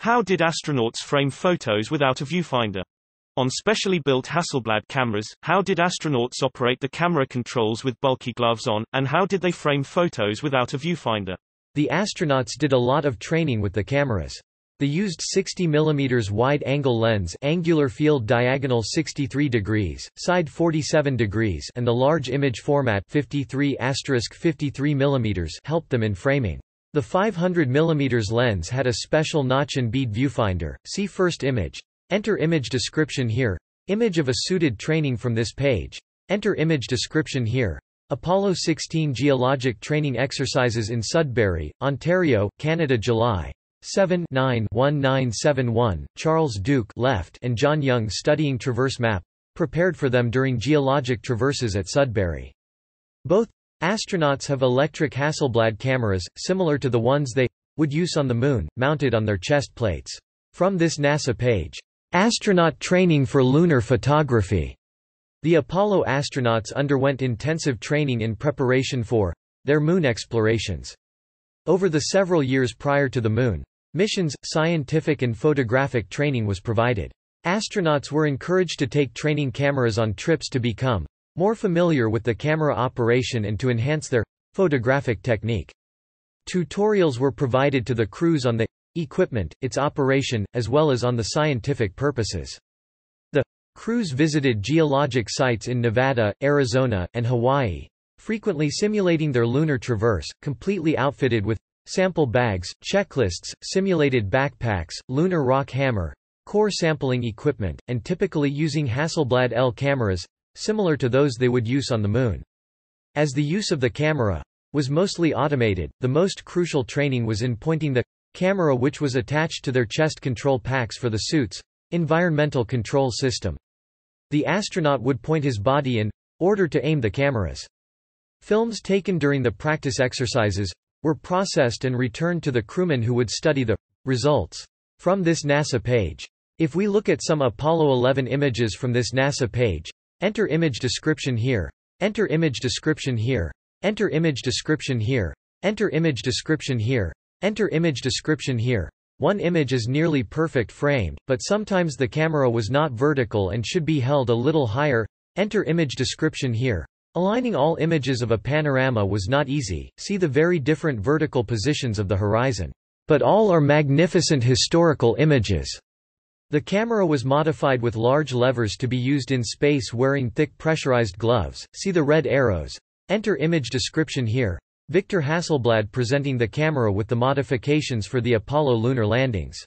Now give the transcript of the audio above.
How did astronauts frame photos without a viewfinder? On specially built Hasselblad cameras, how did astronauts operate the camera controls with bulky gloves on, and how did they frame photos without a viewfinder? The astronauts did a lot of training with the cameras. They used 60 mm wide-angle lens angular field diagonal 63 degrees, side 47 degrees and the large image format 53 53 mm helped them in framing. The 500 mm lens had a special notch and bead viewfinder. See first image. Enter image description here. Image of a suited training from this page. Enter image description here. Apollo 16 geologic training exercises in Sudbury, Ontario, Canada July 7 9 1971, Charles Duke left and John Young studying traverse map, prepared for them during geologic traverses at Sudbury. Both Astronauts have electric Hasselblad cameras, similar to the ones they would use on the Moon, mounted on their chest plates. From this NASA page, "'Astronaut Training for Lunar Photography' The Apollo astronauts underwent intensive training in preparation for their Moon explorations. Over the several years prior to the Moon, missions, scientific and photographic training was provided. Astronauts were encouraged to take training cameras on trips to become more familiar with the camera operation and to enhance their photographic technique. Tutorials were provided to the crews on the equipment, its operation, as well as on the scientific purposes. The crews visited geologic sites in Nevada, Arizona, and Hawaii, frequently simulating their lunar traverse, completely outfitted with sample bags, checklists, simulated backpacks, lunar rock hammer, core sampling equipment, and typically using Hasselblad L cameras, similar to those they would use on the Moon. As the use of the camera was mostly automated, the most crucial training was in pointing the camera which was attached to their chest control packs for the suit's environmental control system. The astronaut would point his body in order to aim the cameras. Films taken during the practice exercises were processed and returned to the crewmen who would study the results from this NASA page. If we look at some Apollo 11 images from this NASA page, Enter image description here. Enter image description here. Enter image description here. Enter image description here. Enter image description here. One image is nearly perfect framed, but sometimes the camera was not vertical and should be held a little higher. Enter image description here. Aligning all images of a panorama was not easy, see the very different vertical positions of the horizon. But all are magnificent historical images. The camera was modified with large levers to be used in space wearing thick pressurized gloves, see the red arrows. Enter image description here. Victor Hasselblad presenting the camera with the modifications for the Apollo lunar landings.